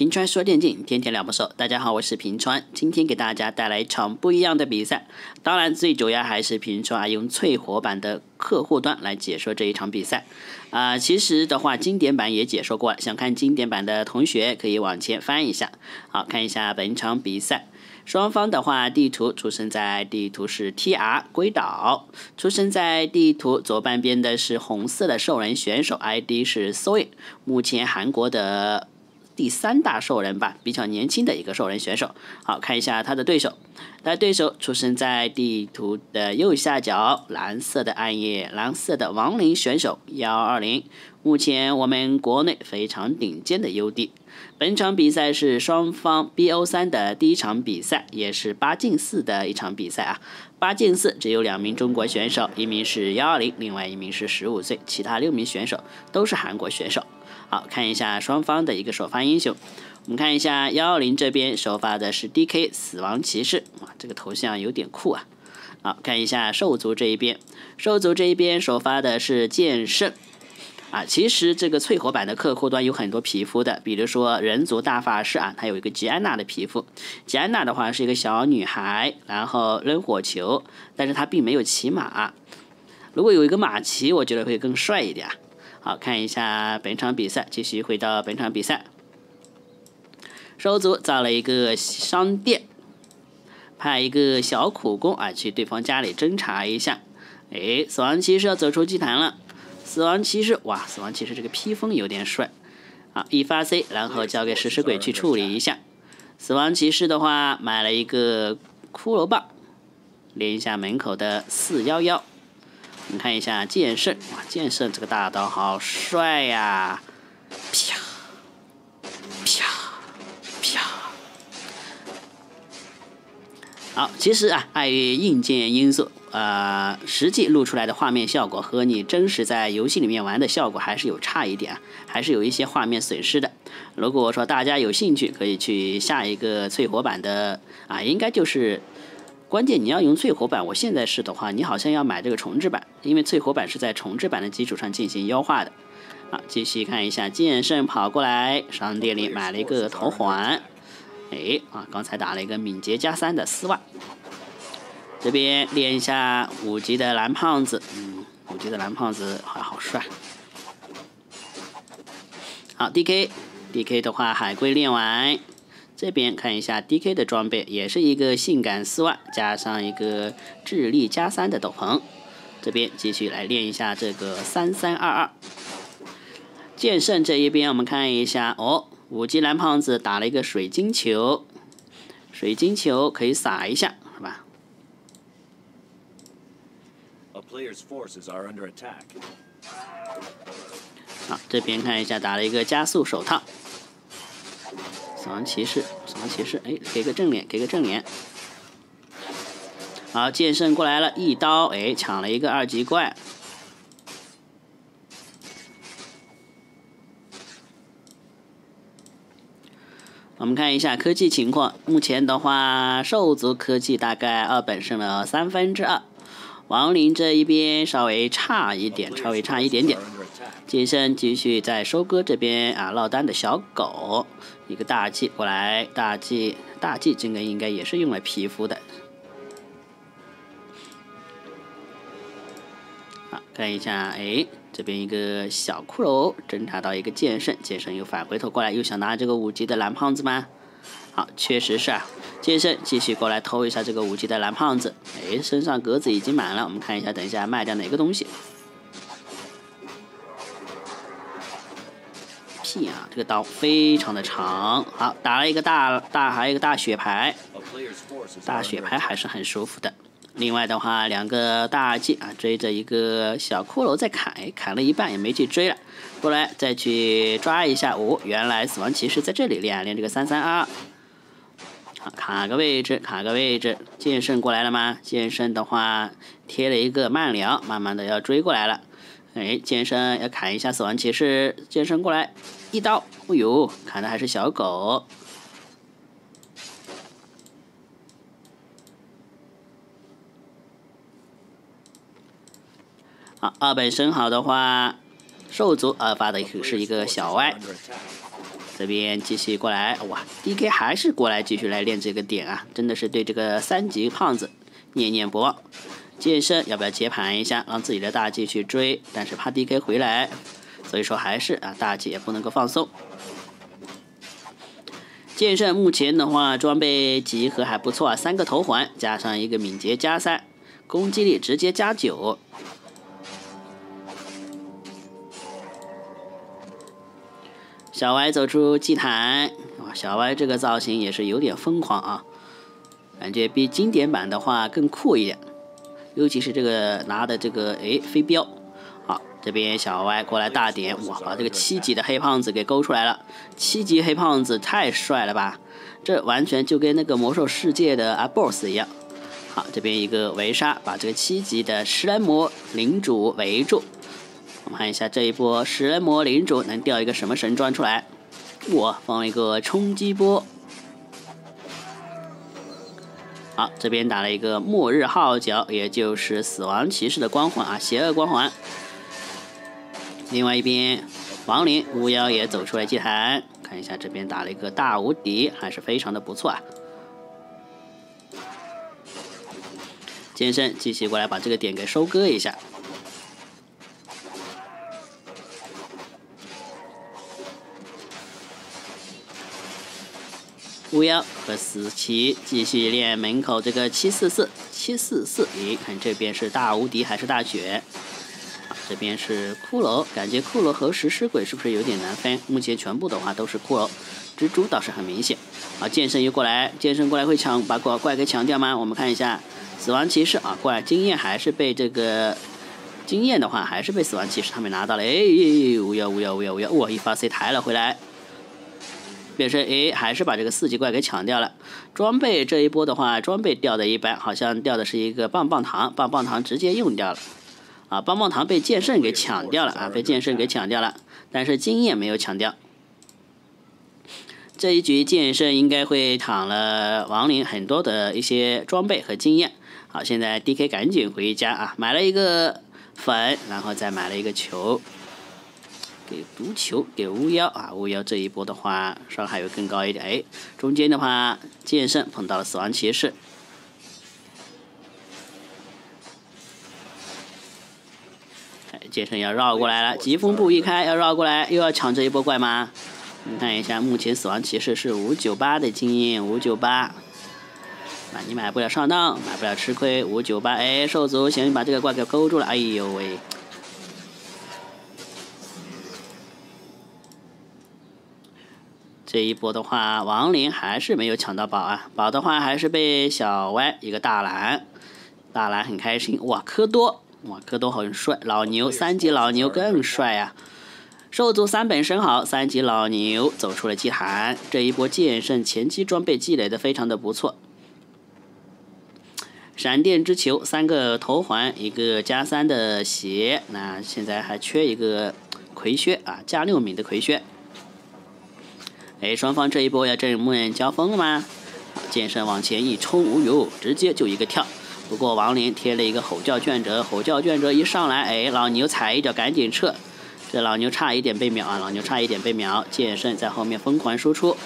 平川说电竞，天天聊不手。大家好，我是平川，今天给大家带来一场不一样的比赛。当然，最主要还是平川啊用淬火版的客户端来解说这一场比赛。啊，其实的话，经典版也解说过了。想看经典版的同学可以往前翻一下。好看一下本场比赛。双方的话，地图出生在地图是 TR 龟岛，出生在地图左半边的是红色的兽人选手，ID 是 Soy，目前韩国的第三大兽人吧，比较年轻的一个兽人选手。好看一下他的对手，他的对手出生在地图的右下角，蓝色的暗夜，蓝色的亡灵选手幺二零，目前我们国内非常顶尖的 UD。本场比赛是双方 BO 三的第一场比赛，也是八进四的一场比赛啊。八进四只有两名中国选手，一名是幺二零，另外一名是十五岁，其他六名选手都是韩国选手。好看一下双方的一个首发英雄，我们看一下幺二零这边首发的是 DK 死亡骑士，哇，这个头像有点酷啊。好看一下兽族这一边，兽族这一边首发的是剑圣。啊，其实这个淬火版的客户端有很多皮肤的，比如说人族大法师啊，它有一个吉安娜的皮肤。吉安娜的话是一个小女孩，然后扔火球，但是她并没有骑马。如果有一个马骑，我觉得会更帅一点。好看一下本场比赛，继续回到本场比赛。收族造了一个商店，派一个小苦工啊去对方家里侦查一下。哎，死亡骑士要走出祭坛了。死亡骑士，哇！死亡骑士这个披风有点帅。好，一发 C，然后交给食尸鬼去处理一下。死亡骑士的话，买了一个骷髅棒，连一下门口的四幺幺。你看一下剑圣，哇！剑圣这个大刀好帅呀！啪啪啪。好，其实啊，碍于硬件因素。呃，实际录出来的画面效果和你真实在游戏里面玩的效果还是有差一点啊，还是有一些画面损失的。如果说大家有兴趣，可以去下一个淬火版的啊，应该就是关键你要用淬火版。我现在试的话，你好像要买这个重置版，因为淬火版是在重置版的基础上进行优化的。好，继续看一下剑圣跑过来商店里买了一个头环，哎啊，刚才打了一个敏捷加三的丝袜。这边练一下五级的蓝胖子，嗯，五级的蓝胖子还好帅。好，D K，D K 的话海龟练完，这边看一下 D K 的装备，也是一个性感丝袜，加上一个智力加三的斗篷。这边继续来练一下这个三三二二。剑圣这一边我们看一下，哦，五级蓝胖子打了一个水晶球，水晶球可以撒一下。是吧？好，这边看一下，打了一个加速手套。死亡骑士，死亡骑士，哎，给个正脸，给个正脸。好，剑圣过来了，一刀，哎，抢了一个二级怪。我们看一下科技情况，目前的话，兽族科技大概二本胜了三分之二。亡灵这一边稍微差一点，稍微差一点点。剑圣继续在收割这边啊，落单的小狗，一个大 G 过来，大 G 大 G 这个应该也是用来皮肤的。好，看一下，哎，这边一个小骷髅侦查到一个剑圣，剑圣又返回头过来，又想拿这个五级的蓝胖子吗？好，确实是啊。剑圣继续过来偷一下这个五级的蓝胖子，哎，身上格子已经满了，我们看一下，等一下卖掉哪个东西。这个刀非常的长，好，打了一个大大，还有一个大血牌，大血牌还是很舒服的。另外的话，两个大 G 啊，追着一个小骷髅在砍，哎，砍了一半也没去追了，过来再去抓一下。哦，原来死亡骑士在这里练练这个三三二。好，卡个位置，卡个位置。剑圣过来了吗？剑圣的话贴了一个慢疗，慢慢的要追过来了。哎，剑圣要砍一下死亡骑士。剑圣过来，一刀，哎呦，砍的还是小狗。好，二本生好的话，兽族二发的可是一个小歪。这边继续过来，哇，DK 还是过来继续来练这个点啊，真的是对这个三级胖子念念不忘。剑圣要不要接盘一下，让自己的大 G 去追？但是怕 DK 回来，所以说还是啊，大 G 也不能够放松。剑圣目前的话，装备集合还不错啊，三个头环加上一个敏捷加三，攻击力直接加九。小歪走出祭坛，哇，小歪这个造型也是有点疯狂啊，感觉比经典版的话更酷一点。尤其是这个拿的这个哎飞镖，这边小歪过来大点，哇，把这个七级的黑胖子给勾出来了。七级黑胖子太帅了吧，这完全就跟那个魔兽世界的啊 BOSS 一样。好，这边一个围杀，把这个七级的食人魔领主围住。我们看一下这一波食人魔领主能掉一个什么神装出来？我，放一个冲击波。好，这边打了一个末日号角，也就是死亡骑士的光环啊，邪恶光环。另外一边，亡灵巫妖也走出来祭坛，看一下这边打了一个大无敌，还是非常的不错啊。剑圣继续过来把这个点给收割一下。巫妖和死棋继续练门口这个七四四七四四，咦，看这边是大无敌还是大雪？这边是骷髅，感觉骷髅和食尸鬼是不是有点难分？目前全部的话都是骷髅，蜘蛛倒是很明显。啊，剑圣又过来，剑圣过来会抢把怪怪给抢掉吗？我们看一下，死亡骑士啊，怪经验还是被这个经验的话还是被死亡骑士他们拿到了。哎，巫妖巫妖巫妖巫妖，哇，一发 C 抬了回来。变身哎，还是把这个四级怪给抢掉了。装备这一波的话，装备掉的一般，好像掉的是一个棒棒糖，棒棒糖直接用掉了。啊，棒棒糖被剑圣给抢掉了啊，被剑圣给抢掉了，但是经验没有抢掉。这一局剑圣应该会躺了亡灵很多的一些装备和经验。好，现在 DK 赶紧回家啊，买了一个粉，然后再买了一个球。给毒球，给巫妖啊！巫妖这一波的话，伤害会更高一点。哎，中间的话，剑圣碰到了死亡骑士。哎，剑圣要绕过来了，疾风步一开，要绕过来，又要抢这一波怪吗？你看一下，目前死亡骑士是五九八的经验，五九八。那你买不了上当，买不了吃亏，五九八。哎，兽族行，把这个怪给勾住了。哎呦喂！这一波的话，亡灵还是没有抢到宝啊！宝的话还是被小歪一个大蓝，大蓝很开心哇！科多哇，科多很帅，老牛三级老牛更帅啊！兽族三本生好，三级老牛走出了祭坛。这一波剑圣前期装备积累的非常的不错，闪电之球三个头环，一个加三的鞋，那现在还缺一个葵靴啊，加六米的葵靴。哎，双方这一波要正面交锋了吗？剑圣往前一冲，哦呦，直接就一个跳。不过亡灵贴了一个吼叫卷轴，吼叫卷轴一上来，哎，老牛踩一脚赶紧撤。这老牛差一点被秒啊，老牛差一点被秒。剑圣在后面疯狂输出，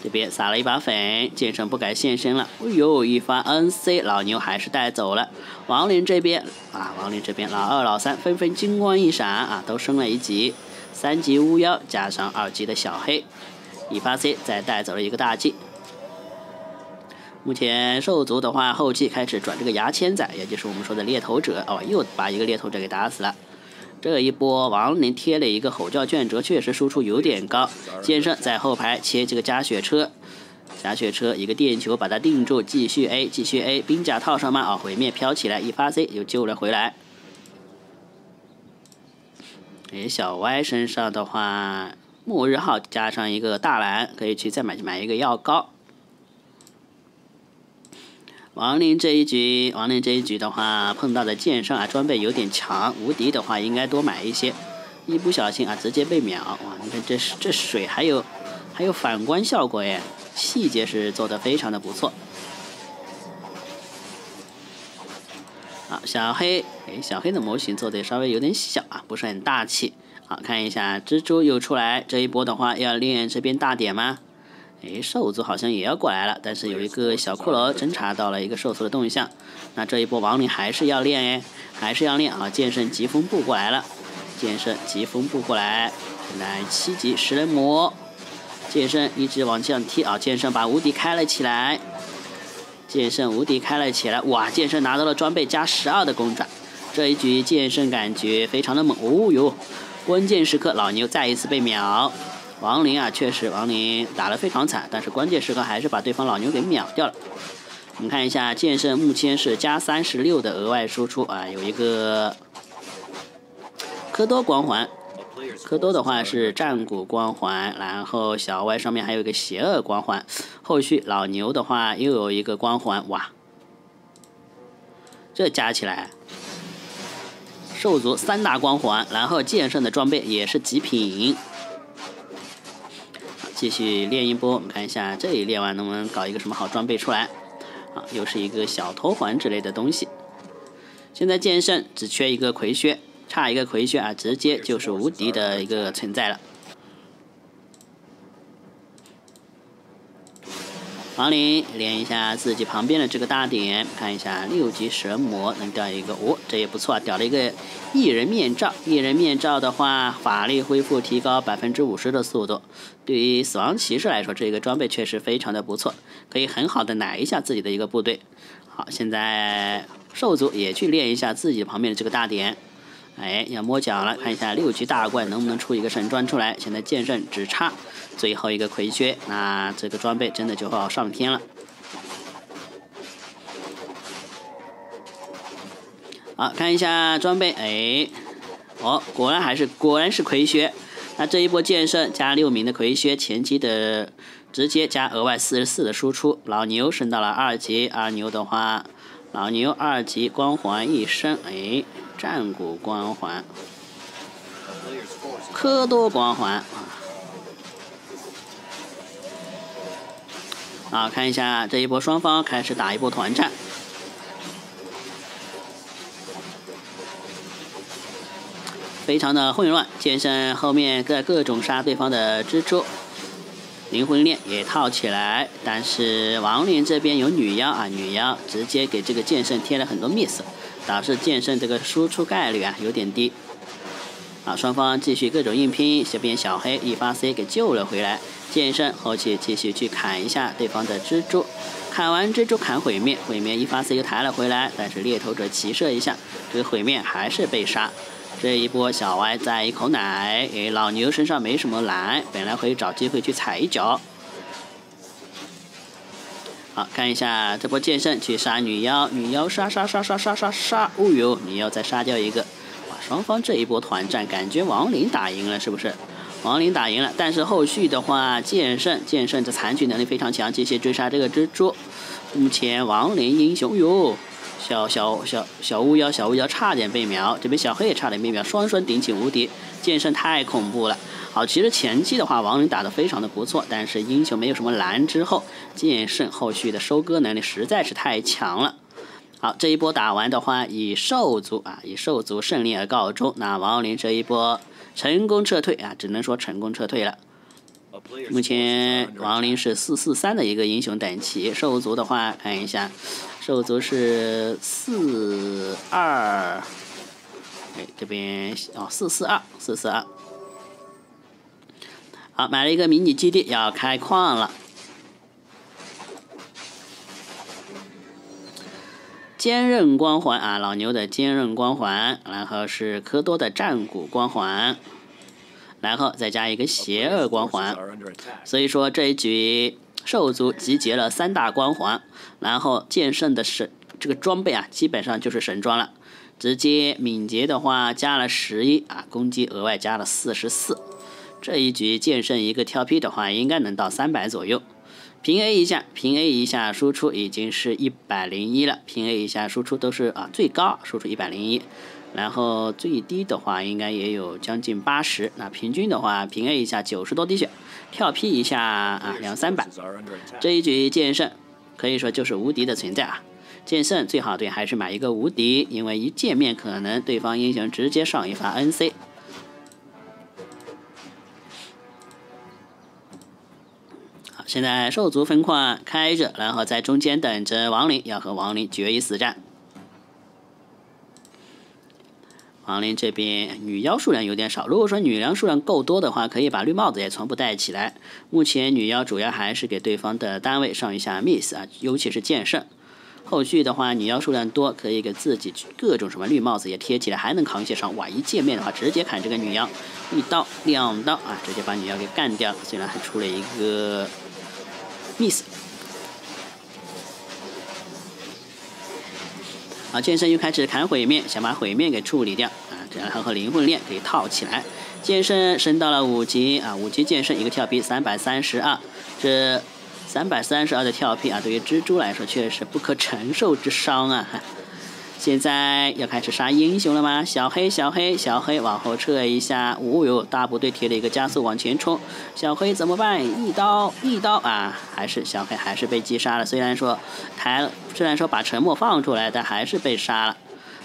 这边撒了一把粉，剑圣不敢现身了。哦呦，一发 NC，老牛还是带走了。亡灵这边啊，亡灵这边老二老三纷纷金光一闪啊，都升了一级。三级巫妖加上二级的小黑，一发 C 再带走了一个大 G。目前兽族的话，后期开始转这个牙签仔，也就是我们说的猎头者哦，又把一个猎头者给打死了。这一波亡灵贴了一个吼叫卷轴，确实输出有点高。剑圣在后排切这个加血车，加血车一个电球把它定住，继续 A，继续 A，兵甲套上吗？啊，毁灭飘起来，一发 C 又救了回来。哎，小歪身上的话，末日号加上一个大蓝，可以去再买买一个药膏。亡灵这一局，亡灵这一局的话，碰到的剑圣啊，装备有点强，无敌的话应该多买一些。一不小心啊，直接被秒！哇，你看这这水还有还有反光效果耶，细节是做的非常的不错。好，小黑，哎，小黑的模型做的稍微有点小啊，不是很大气好看一下，蜘蛛又出来，这一波的话要练这边大点吗？哎，兽族好像也要过来了，但是有一个小骷髅侦查到了一个兽族的动向。那这一波亡灵还是要练哎，还是要练啊！剑圣疾风步过来了，剑圣疾风步过来，来七级食人魔，剑圣一直往上踢啊！剑圣把无敌开了起来，剑圣无敌开了起来，哇！剑圣拿到了装备加十二的攻爪，这一局剑圣感觉非常的猛哦哟！关键时刻老牛再一次被秒。亡灵啊，确实亡灵打得非常惨，但是关键时刻还是把对方老牛给秒掉了。我们看一下剑圣目前是加三十六的额外输出啊，有一个科多光环，科多的话是战鼓光环，然后小歪上面还有一个邪恶光环，后续老牛的话又有一个光环，哇，这加起来兽族三大光环，然后剑圣的装备也是极品。继续练一波，我们看一下这里练完能不能搞一个什么好装备出来？啊，又是一个小头环之类的东西。现在剑圣只缺一个葵靴，差一个葵靴啊，直接就是无敌的一个存在了。亡灵练一下自己旁边的这个大点，看一下六级神魔能掉一个，哦，这也不错，掉了一个异人面罩。异人面罩的话，法力恢复提高百分之五十的速度。对于死亡骑士来说，这个装备确实非常的不错，可以很好的奶一下自己的一个部队。好，现在兽族也去练一下自己旁边的这个大点。哎，要摸奖了，看一下六级大怪能不能出一个神装出来。现在剑圣只差。最后一个葵靴，那这个装备真的就要上天了。好，看一下装备，哎，哦，果然还是果然是葵靴。那这一波剑圣加六名的葵靴，前期的直接加额外四十四的输出。老牛升到了二级，二牛的话，老牛二级光环一升，哎，战鼓光环，科多光环。啊，看一下这一波，双方开始打一波团战，非常的混乱。剑圣后面在各种杀对方的蜘蛛，灵魂链也套起来，但是亡灵这边有女妖啊，女妖直接给这个剑圣贴了很多 miss，导致剑圣这个输出概率啊有点低。啊，双方继续各种硬拼，这边小黑一发 C 给救了回来。剑圣后期继续去砍一下对方的蜘蛛，砍完蜘蛛砍毁灭，毁灭一发 C 又抬了回来，但是猎头者骑射一下，这个毁灭还是被杀。这一波小歪再一口奶，诶，老牛身上没什么蓝，本来可以找机会去踩一脚。好看一下这波剑圣去杀女妖，女妖杀杀杀杀杀杀杀，哦呦，女妖再杀掉一个，哇，双方这一波团战感觉亡灵打赢了，是不是？亡灵打赢了，但是后续的话，剑圣剑圣的残局能力非常强，继续追杀这个蜘蛛。目前亡灵英雄哟，小小小小巫妖小巫妖差点被秒，这边小黑也差点被秒，双双顶起无敌。剑圣太恐怖了。好，其实前期的话，亡灵打得非常的不错，但是英雄没有什么蓝之后，剑圣后续的收割能力实在是太强了。好，这一波打完的话，以兽族啊，以兽族胜利而告终。那亡灵这一波。成功撤退啊，只能说成功撤退了。目前亡灵是四四三的一个英雄等级，兽族的话看一下，兽族是四二，哎这边哦四四二四四二。好，买了一个迷你基地，要开矿了。坚韧光环啊，老牛的坚韧光环，然后是科多的战鼓光环，然后再加一个邪恶光环。所以说这一局兽族集结了三大光环，然后剑圣的神这个装备啊，基本上就是神装了。直接敏捷的话加了十一啊，攻击额外加了四十四。这一局剑圣一个跳劈的话，应该能到三百左右。平 A 一下，平 A 一下输出已经是一百零一了。平 A 一下输出都是啊，最高输出一百零一，然后最低的话应该也有将近八十。那平均的话，平 A 一下九十多滴血，跳 P 一下啊两三百。这一局剑圣可以说就是无敌的存在啊！剑圣最好对还是买一个无敌，因为一见面可能对方英雄直接上一发 NC。现在兽族分矿开着，然后在中间等着亡灵，要和亡灵决一死战。亡灵这边女妖数量有点少，如果说女妖数量够多的话，可以把绿帽子也全部带起来。目前女妖主要还是给对方的单位上一下 miss 啊，尤其是剑圣。后续的话，女妖数量多，可以给自己各种什么绿帽子也贴起来，还能扛一些伤。哇，一见面的话，直接砍这个女妖，一刀两刀啊，直接把女妖给干掉。虽然还出了一个 miss。好，剑圣又开始砍毁灭，想把毁灭给处理掉啊，这样他和灵魂链可以套起来。剑圣升到了五级啊，五级剑圣一个跳劈三百三十二，这三百三十二的跳劈啊，对于蜘蛛来说确实不可承受之伤啊。现在要开始杀英雄了吗？小黑，小黑，小黑，往后撤一下。哦哟，大部队贴了一个加速往前冲，小黑怎么办？一刀，一刀啊！还是小黑还是被击杀了。虽然说抬，虽然说把沉默放出来，但还是被杀了。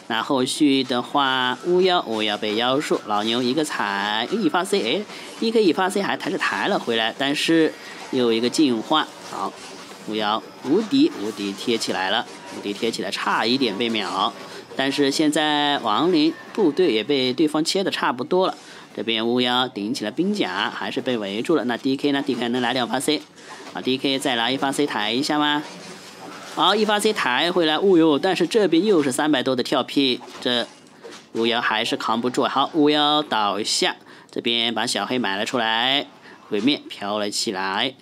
那后续的话，巫妖，巫妖被妖术，老牛一个踩，一发 C，哎一 K 一发 C 还还是抬了回来，但是又一个进化，好。巫妖无敌，无敌贴起来了，无敌贴起来，差一点被秒。但是现在亡灵部队也被对方切的差不多了。这边巫妖顶起了兵甲，还是被围住了。那 D K 呢？D K 能来两发 C？啊，D K 再来一发 C 抬一下吗？好，一发 C 抬回来。哦哟，但是这边又是三百多的跳 P，这巫妖还是扛不住。好，巫妖倒下，这边把小黑买了出来，毁灭飘了起来。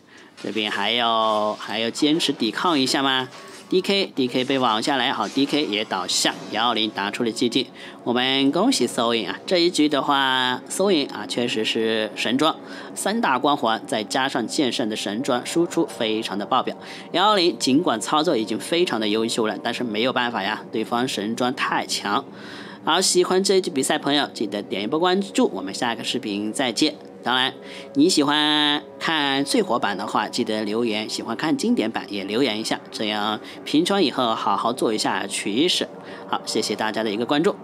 这边还要还要坚持抵抗一下吗？D K D K 被网下来，好 D K 也倒下，幺零打出了 G G，我们恭喜搜影啊！这一局的话，搜影啊确实是神装，三大光环再加上剑圣的神装输出非常的爆表。幺零尽管操作已经非常的优秀了，但是没有办法呀，对方神装太强。好，喜欢这一局比赛朋友记得点一波关注，我们下一个视频再见。当然，你喜欢看最火版的话，记得留言；喜欢看经典版也留言一下，这样平常以后好好做一下趋势。好，谢谢大家的一个关注。